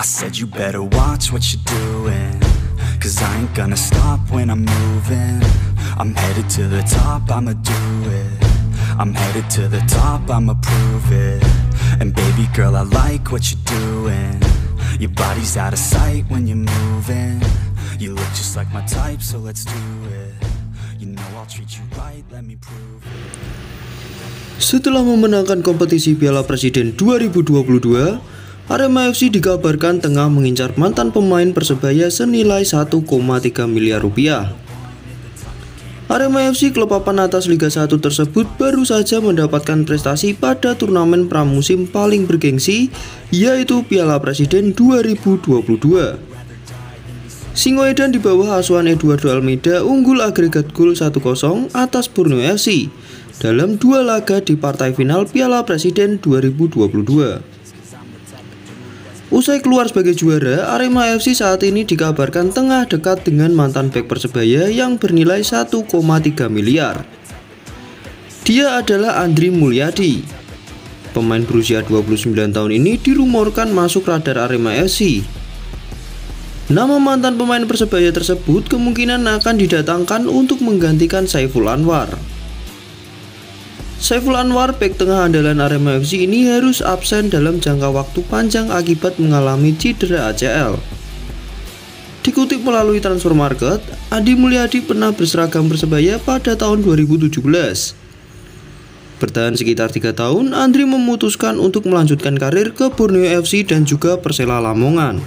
I said you better watch what you're doing Cause I ain't gonna stop when I'm moving. I'm headed to the top, I'ma do it. I'm headed to the top, I'ma prove it. And baby girl, I like what you're doing. Your body's out of sight when you're moving. You look just like my type, so let's do it. You know I'll treat you right, let me prove it. Setelah memenangkan kompetisi Piala Presiden 2022, Arema FC dikabarkan tengah mengincar mantan pemain Persebaya senilai 1,3 miliar rupiah. Arema FC klub papan atas Liga 1 tersebut baru saja mendapatkan prestasi pada turnamen pramusim paling bergengsi yaitu Piala Presiden 2022. Singoedan di bawah asuhan Eduardo Almeida unggul agregat gol 1-0 atas Borneo FC dalam dua laga di partai final Piala Presiden 2022. Usai keluar sebagai juara, Arema FC saat ini dikabarkan tengah dekat dengan mantan bek Persebaya yang bernilai 1,3 miliar. Dia adalah Andri Mulyadi. Pemain berusia 29 tahun ini dirumorkan masuk radar Arema FC. Nama mantan pemain Persebaya tersebut kemungkinan akan didatangkan untuk menggantikan Saiful Anwar. Saiful Anwar, bek tengah andalan Arema FC ini harus absen dalam jangka waktu panjang akibat mengalami cedera ACL. Dikutip melalui transfer market, Adi Mulyadi pernah berseragam Persebaya pada tahun 2017. Bertahan sekitar tiga tahun, Andri memutuskan untuk melanjutkan karir ke Borneo FC dan juga Persela Lamongan.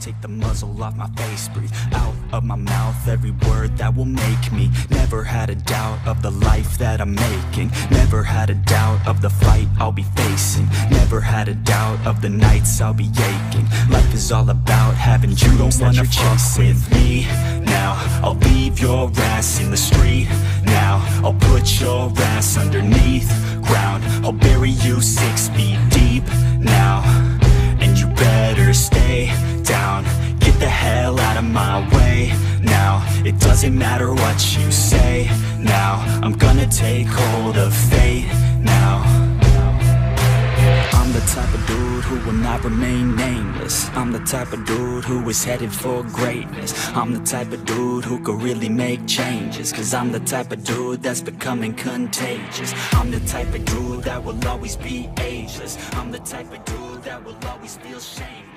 Take the muzzle off my face Breathe out of my mouth every word that will make me. Never had a doubt of the life that I'm making. Never had a doubt of the fight I'll be facing. Never had a doubt of the nights I'll be aching. Life is all about having dreams that you're chasing. with me. Now I'll leave your ass in the street. Now I'll put your ass underneath ground. I'll bury you six feet deep. Now you stay down. Get the hell out of my way now. It doesn't matter what you say now. I'm gonna take hold of fate now. I'm the type of dude who will not remain nameless. I'm the type of dude who is headed for greatness. I'm the type of dude who could really make changes Cause I'm the type of dude that's becoming contagious. I'm the type of dude that will always be ageless. I'm the type of dude that will always feel shame